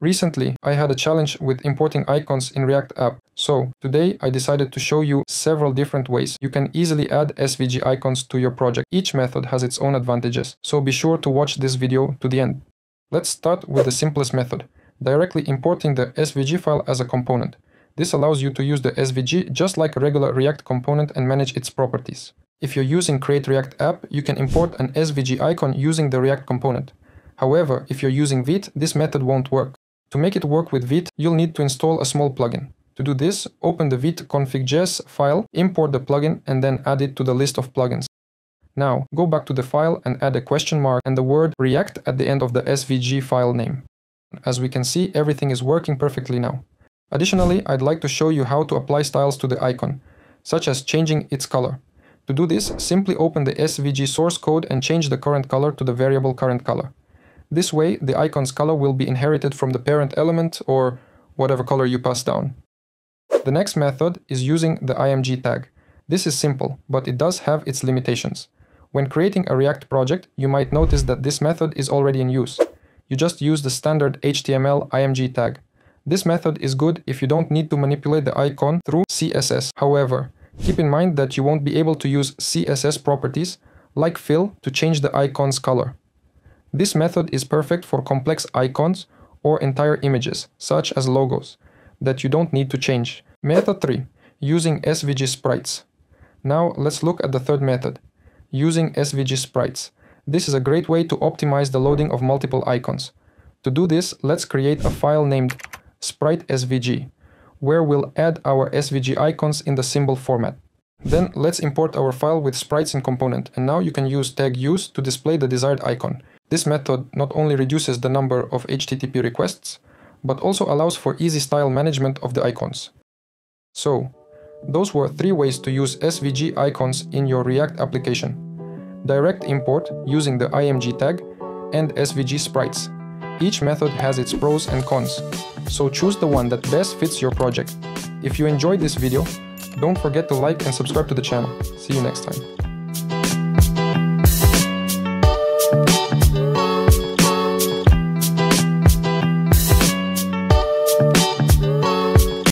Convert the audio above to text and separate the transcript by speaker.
Speaker 1: Recently, I had a challenge with importing icons in React app, so today I decided to show you several different ways you can easily add SVG icons to your project. Each method has its own advantages, so be sure to watch this video to the end. Let's start with the simplest method, directly importing the SVG file as a component. This allows you to use the SVG just like a regular React component and manage its properties. If you're using Create React app, you can import an SVG icon using the React component. However, if you're using Vite, this method won't work. To make it work with Vite, you'll need to install a small plugin. To do this, open the Vite config.js file, import the plugin, and then add it to the list of plugins. Now, go back to the file and add a question mark and the word React at the end of the SVG file name. As we can see, everything is working perfectly now. Additionally, I'd like to show you how to apply styles to the icon, such as changing its color. To do this, simply open the SVG source code and change the current color to the variable current color. This way, the icon's color will be inherited from the parent element or whatever color you pass down. The next method is using the img tag. This is simple, but it does have its limitations. When creating a React project, you might notice that this method is already in use. You just use the standard HTML img tag. This method is good if you don't need to manipulate the icon through CSS. However, keep in mind that you won't be able to use CSS properties like fill to change the icon's color. This method is perfect for complex icons or entire images, such as logos, that you don't need to change. Method 3. Using SVG sprites. Now let's look at the third method, using SVG sprites. This is a great way to optimize the loading of multiple icons. To do this, let's create a file named sprite SVG, where we'll add our SVG icons in the symbol format. Then let's import our file with sprites in component, and now you can use tag use to display the desired icon. This method not only reduces the number of HTTP requests, but also allows for easy style management of the icons. So, those were three ways to use SVG icons in your React application. Direct import using the img tag and SVG sprites. Each method has its pros and cons, so choose the one that best fits your project. If you enjoyed this video, don't forget to like and subscribe to the channel. See you next time.